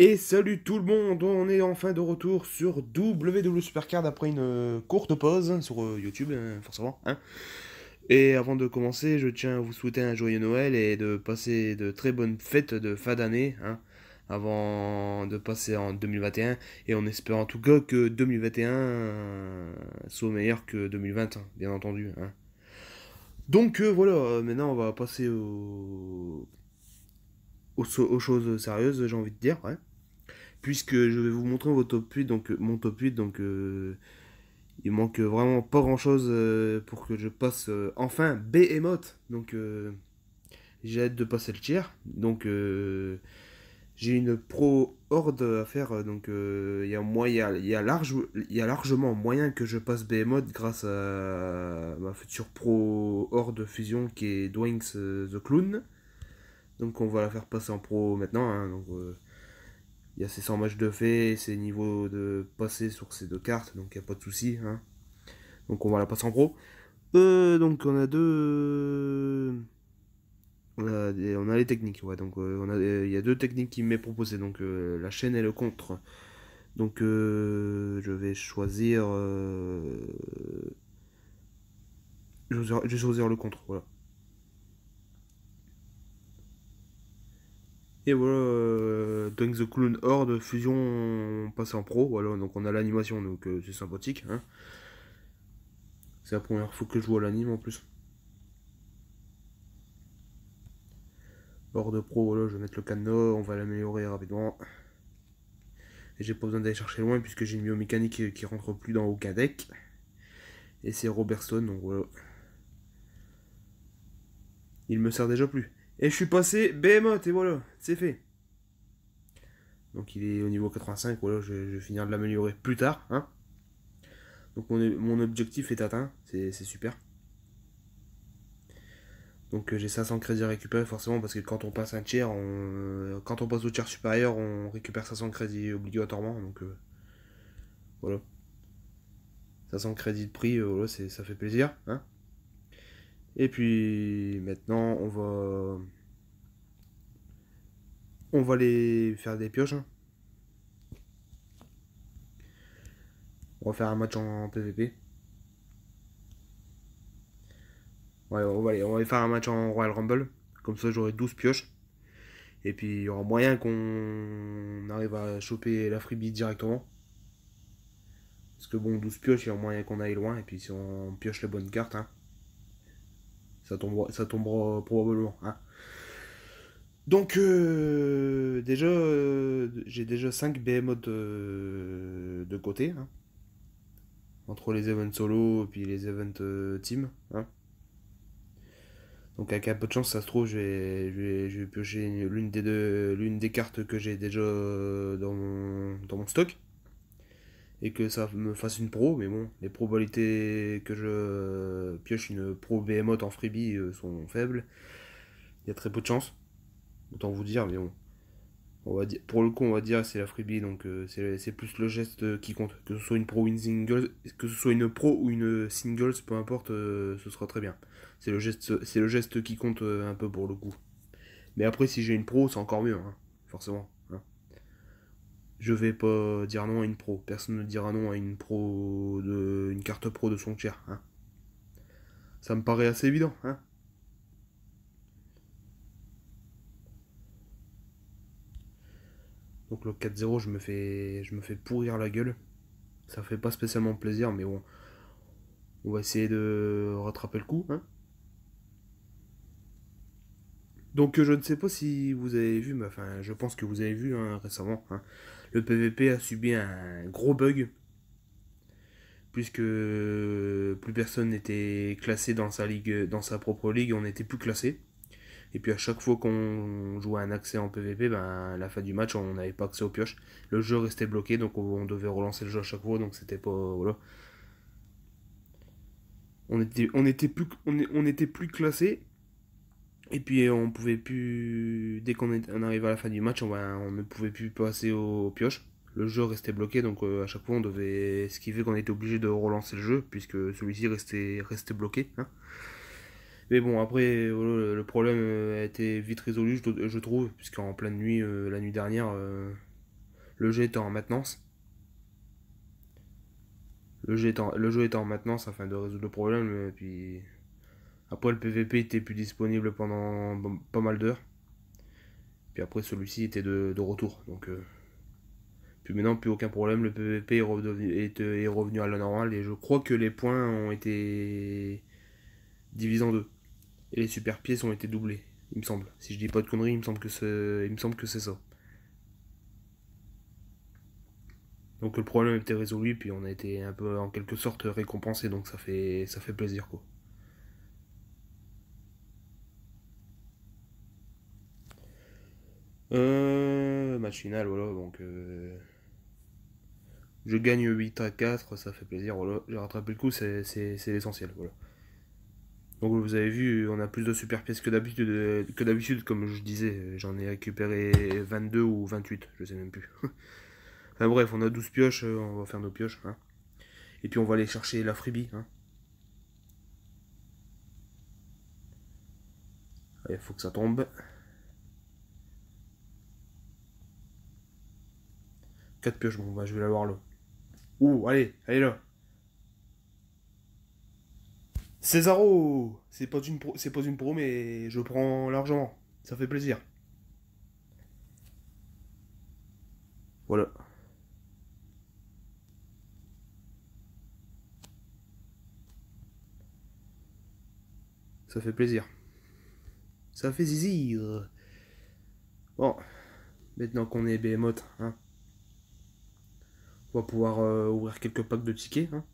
Et salut tout le monde, on est enfin de retour sur WW Supercard après une euh, courte pause sur euh, YouTube, hein, forcément. Hein. Et avant de commencer, je tiens à vous souhaiter un joyeux Noël et de passer de très bonnes fêtes de fin d'année, hein, avant de passer en 2021. Et on espère en tout cas que 2021 euh, soit meilleur que 2020, bien entendu. Donc voilà, maintenant on va passer aux, aux, choses sérieuses, j'ai envie de dire. Ouais puisque je vais vous montrer votre top 8, donc, mon top 8, donc euh, il manque vraiment pas grand chose euh, pour que je passe euh, enfin Behemoth, donc j'ai hâte de passer le tiers, donc j'ai une pro horde à faire, donc il y, a moyen, y, a largement moyen que je passe Behemoth grâce à ma future pro horde fusion qui est Dwayne's the Clown, donc on va la faire passer en pro maintenant, hein, il y a ses 100 matchs de fait, ses niveaux de passé sur ces deux cartes, donc il n'y a pas de souci. Hein. Donc on va la passer en pro. Euh, donc on a deux. On a, les techniques, ouais. Donc euh, on a, il y a deux techniques qui m'est proposées, donc euh, la chaîne et le contre. Donc je vais choisir. je vais choisir le contre, voilà. Et voilà, euh, the Clown Horde, fusion, on passe en pro, voilà, donc on a l'animation, donc euh, c'est sympathique. Hein. C'est la première fois que je vois l'anime en plus. Horde pro, voilà, je vais mettre le cadenas, on va l'améliorer rapidement. Et j'ai pas besoin d'aller chercher loin puisque j'ai une biomécanique qui rentre plus dans aucun deck. Et c'est Robert Stone, donc voilà. Il me sert déjà plus. Et je suis passé Behemoth, et voilà, c'est fait. Donc il est au niveau 85, voilà, je, vais finir de l'améliorer plus tard. Hein. Donc mon, objectif est atteint, c'est super. Donc euh, j'ai 500 crédits à récupérer forcément parce que quand on passe un tiers, on, quand on passe au tiers supérieur, on récupère 500 crédits obligatoirement. Donc euh, voilà. 500 crédits de prix, euh, voilà, ça fait plaisir. Hein et puis maintenant, on va on va aller faire des pioches. Hein. On va faire un match en PVP. Ouais, on va, aller, on va faire un match en Royal Rumble. Comme ça, j'aurai 12 pioches. Et puis, il y aura moyen qu'on arrive à choper la freebie directement. Parce que bon, 12 pioches, il y a moyen qu'on aille loin. Et puis, si on pioche les bonnes cartes, hein, ça tombera, ça tombera probablement. Hein. Donc, euh, déjà, euh, j'ai déjà 5 BMO de, de côté. Hein. Entre les events solo et puis les events euh, team. Hein. Donc, avec un peu de chance, ça se trouve, je vais, je vais, piocher l'une des, deux, l'une des cartes que j'ai déjà dans mon, dans mon stock et que ça me fasse une pro, mais bon, les probabilités que je pioche une pro Behemoth en freebie euh, sont faibles. Il y a très peu de chance, autant vous dire, mais bon. On va dire, pour le coup, on va dire c'est la freebie, donc euh, c'est plus le geste qui compte. Que ce soit une pro ou une single, que ce soit une pro ou une singles, peu importe, euh, ce sera très bien. C'est le geste, c'est le geste qui compte un peu pour le coup. Mais après, si j'ai une pro, c'est encore mieux, hein, forcément je vais pas dire non à une pro. Personne ne dira non à une pro de une carte pro de son tiers. Hein. Ça me paraît assez évident. Hein. Donc le 4-0, je me fais je me fais pourrir la gueule. Ça fait pas spécialement plaisir, mais bon. On va essayer de rattraper le coup. Hein. Donc je ne sais pas si vous avez vu, mais enfin je pense que vous avez vu hein, récemment. Hein le PVP a subi un gros bug puisque plus personne n'était classé dans sa ligue, dans sa propre ligue, on n'était plus classé. Et puis à chaque fois qu'on jouait un accès en PVP, ben à la fin du match, on n'avait pas accès aux pioches. Le jeu restait bloqué, donc on devait relancer le jeu à chaque fois, donc c'était pas voilà. On était, on plus, on, était plus classé et puis on pouvait plus, dès qu'on arrivait à la fin du match, on, ne pouvait plus passer aux pioches. Le jeu restait bloqué, donc euh, à chaque fois on devait, ce qui fait qu'on était obligé de relancer le jeu, puisque celui-ci restait, bloqué. Hein. Mais bon, après, le problème a été vite résolu, je, trouve, puisqu'en pleine nuit, euh, la nuit dernière, Le jeu étant en maintenance. Le jeu étant, le jeu en maintenance afin de résoudre le problème. Et puis après le PVP était plus disponible pendant pas mal d'heures. Puis après celui-ci était de, retour. Donc euh, puis maintenant plus aucun problème. Le PVP est, revenu à la normale et je crois que les points ont été divisés en deux. Et les super pièces ont été doublés, il me semble. Si je dis pas de conneries, il me semble que c'est, il me semble que c'est ça. Donc le problème était résolu, puis on a été un peu en quelque sorte récompensé, donc ça fait ça fait plaisir quoi. Euh, match final, voilà, donc euh, je gagne 8 à 4, ça fait plaisir, voilà, j'ai rattrapé le coup, c'est l'essentiel, voilà. Donc vous avez vu, on a plus de super pièces que d'habitude, que d'habitude comme je disais, j'en ai récupéré 22 ou 28, je sais même plus. Enfin bref, on a 12 pioches, euh, on va faire nos pioches. Hein. Et puis on va aller chercher la freebie. Hein. Il faut que ça tombe. 4 pioches, bon bah je vais l'avoir là. Ouh, allez, allez là. Césaro C'est pas une pro, c'est pas une mais je prends largement. Ça fait plaisir. Voilà. Ça fait plaisir. Ça fait zizir. Bon, maintenant qu'on est Behemoth, hein, on va pouvoir euh, ouvrir quelques packs de tickets. Hein.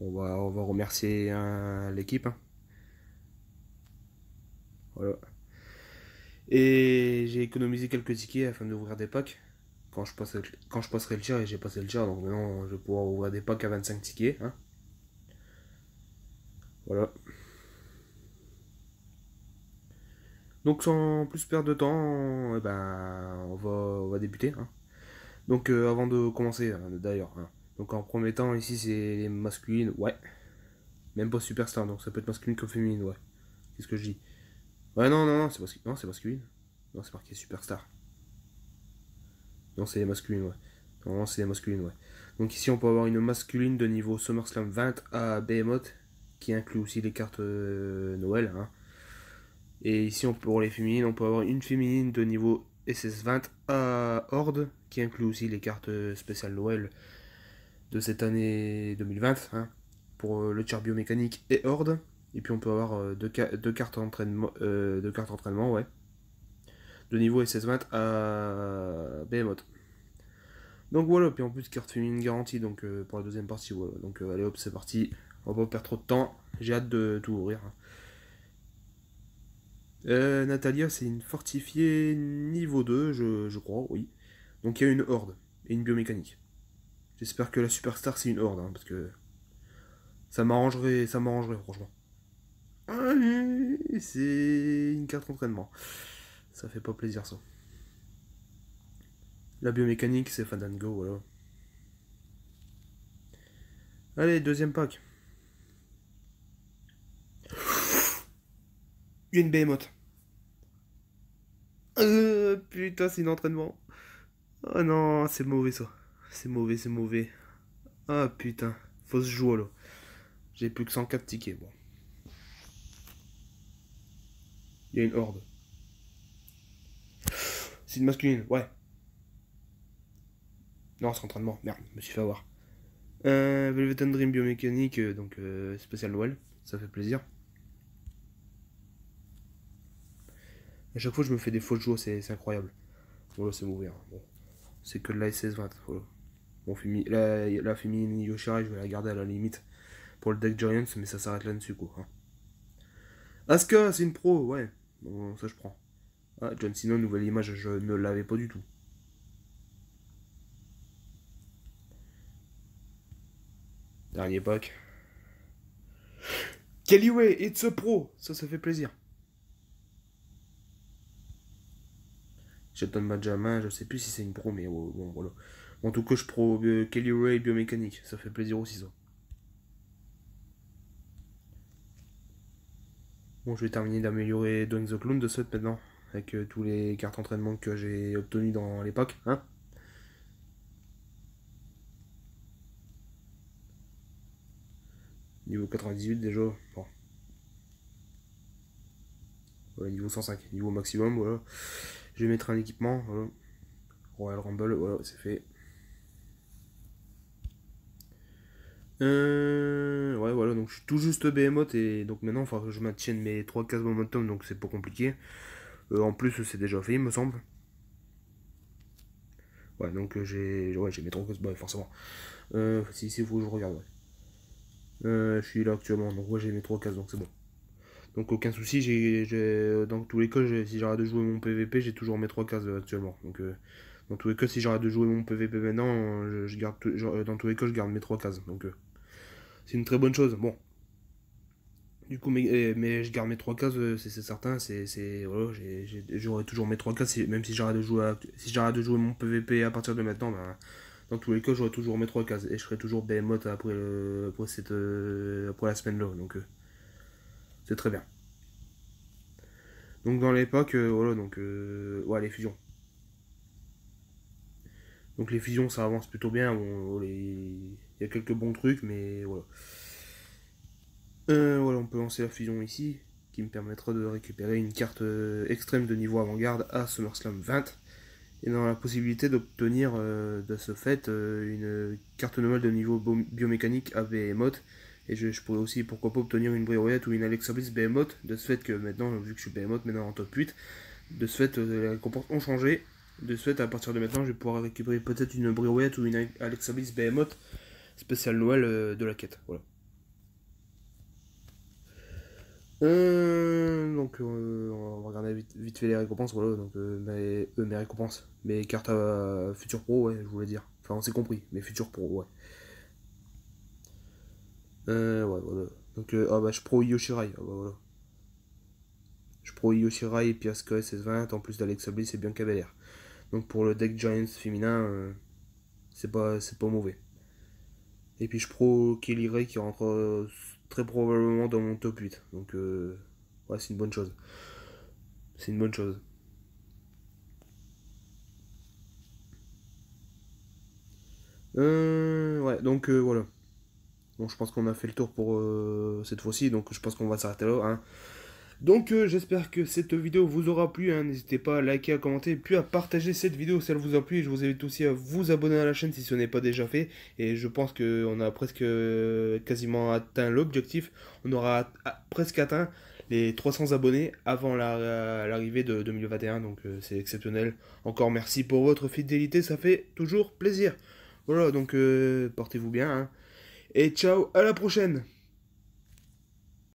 on, va, on va remercier hein, l'équipe. Hein. Voilà. Et j'ai économisé quelques tickets afin d'ouvrir des packs quand je, passerai, quand je passerai le tir, et j'ai passé le tir, donc maintenant je vais pouvoir ouvrir des packs à 25 tickets. Hein. Voilà. Donc sans plus perdre de temps, eh ben, on, va, on va débuter. Hein. Donc euh, avant de commencer, hein, d'ailleurs, donc en premier temps ici c'est les masculines, ouais. Même pas superstar, donc ça peut être masculine comme féminine, ouais. Qu'est-ce que je dis Ouais non non non c'est masculine. Non c'est masculine. Non c'est marqué superstar. Non, c'est les masculines, ouais. Non, c'est les masculines, ouais. Donc ici, on peut avoir une masculine de niveau SummerSlam 20 à Behemoth, qui inclut aussi les cartes euh, Noël. Hein. Et ici, on, pour les féminines, on peut avoir une féminine de niveau SS20 à Horde, qui inclut aussi les cartes spéciales Noël de cette année 2020, hein, pour euh, le char biomécanique et Horde. Et puis on peut avoir euh, deux, cartes entraînement, deux cartes entraînement, ouais de niveau SS20 à Behemoth. Donc voilà, puis en plus carte féminine garantie donc euh, pour la deuxième partie, voilà. Donc euh, allez hop, c'est parti. On va pas perdre trop de temps. J'ai hâte de tout ouvrir. Euh, Natalia, c'est une fortifiée niveau 2, je, crois, oui. Donc il y a une horde et une biomécanique. J'espère que la superstar c'est une horde, hein, parce que ça m'arrangerait, ça m'arrangerait franchement. Ah, c'est une carte d'entraînement. Ça fait pas plaisir ça. La biomécanique, c'est Fandango, voilà. Allez, deuxième pack. Une behemoth. Euh, putain, c'est un entraînement. Oh non, c'est mauvais ça. C'est mauvais, c'est mauvais. Ah putain, faut se jouer là. J'ai plus que 104 tickets, bon. Il y a une horde. C'est une masculine, ouais. Non, c'est entraînement. Merde, je me suis fait avoir. Euh, Velvet Dream biomécanique, euh, donc euh, spécial Noël. Ça fait plaisir. À chaque fois, je me fais des fausses joues, c'est incroyable. Voilà, c'est mauvais. Hein. Bon. C'est que de la SS20. Voilà. Bon, la, la féminine Yoshira, je vais la garder à la limite pour le deck Giants, mais ça s'arrête là-dessus, quoi. Hein. Asuka, c'est une pro, ouais. Bon, ça je prends. Ah, John Cena, nouvelle image, je ne l'avais pas du tout. Dernier pack. Kellyway, it's a pro Ça, ça fait plaisir. Shelton Benjamin, je sais plus si c'est une pro, mais bon, voilà. En tout cas, je pro euh, Kelly Ray biomécanique. Ça fait plaisir aussi, ça. Bon, je vais terminer d'améliorer Dwayne the Clown de ce maintenant. avec tous les cartes entraînement que j'ai obtenues dans l'époque. Hein Niveau 98 déjà. Bon. Voilà, niveau 105, niveau maximum, voilà. Je vais mettre un équipement, voilà. Royal Rumble, voilà, c'est fait. Euh, ouais, voilà, donc je suis tout juste Behemoth et donc maintenant, il que je maintienne mes 3 cases momentum, donc c'est pas compliqué. Euh, en plus, c'est déjà fait, il me semble. Ouais, donc euh, j'ai ouais, mes 3 cases, bah, forcément. Si, si, vous, je regarde, euh, je suis là actuellement, donc ouais, j'ai mes 3 cases, donc c'est bon. Donc aucun souci, j'ai dans tous les cas, si j'arrête de jouer mon PVP, j'ai toujours mes 3 cases actuellement. Donc dans tous les cas, si j'arrête de jouer mon PVP maintenant, je, garde dans tous les cas, je garde mes 3 cases. Donc c'est une très bonne chose. Bon. Du coup, mais, mais je garde mes 3 cases, euh, c'est certain. C'est j'aurai toujours mes 3 cases, même si j'arrête de jouer si j'arrête de jouer mon PVP à partir de maintenant, ben, dans tous les cas, j'aurai toujours mes 3 cases et je serai toujours BMOT après, après, euh, la semaine là. Donc euh, c'est très bien. Donc dans l'époque, voilà, donc ouais, les fusions. Donc les fusions, ça avance plutôt bien. il y a quelques bons trucs, mais voilà. Euh, voilà, on peut lancer la fusion ici, qui me permettra de récupérer une carte euh, extrême de niveau avant-garde à SummerSlam 20, et dans la possibilité d'obtenir euh, de ce fait une carte normale de niveau biomécanique à Behemoth, et je, pourrais aussi pourquoi pas obtenir une Briouette ou une Alexa Bliss de ce fait que maintenant, vu que je suis Behemoth maintenant en top 8, de ce fait les récompenses ont changé, de ce fait à partir de maintenant je vais pouvoir récupérer peut-être une Briouette ou une Alexa Bliss Behemoth spécial Noël de la quête, voilà. Euh, donc euh, on va regarder vite, fait les récompenses, voilà, donc euh, mes, mes, récompenses, mes cartes à Future Pro, ouais, je voulais dire. Enfin on s'est compris, mais Future Pro, ouais. Euh, ouais, voilà. Donc, ah bah je pro Yoshirai, ah bah voilà. Je pro Yoshirai, Piasco SS20, en plus d'Alexa Bliss et bien Belair. Donc pour le deck Giants féminin, c'est pas, pas mauvais. Et puis je pro Kelly Ray qui rentre très probablement dans mon top 8. Donc, euh, ouais, c'est une bonne chose. C'est une bonne chose. Euh, ouais, donc euh, voilà. Bon, je pense qu'on a fait le tour pour cette fois-ci, donc je pense qu'on va s'arrêter là. Hein. Donc euh, j'espère que cette vidéo vous aura plu, hein. n'hésitez pas à liker, à commenter, puis à partager cette vidéo si elle vous a plu. Je vous invite aussi à vous abonner à la chaîne si ce n'est pas déjà fait. Et je pense qu'on a presque euh, quasiment atteint l'objectif. On aura presque atteint les 300 abonnés avant l'arrivée de 2021, donc euh, c'est exceptionnel. Encore merci pour votre fidélité, ça fait toujours plaisir. Voilà, donc portez-vous bien. Hein. Et ciao, à la prochaine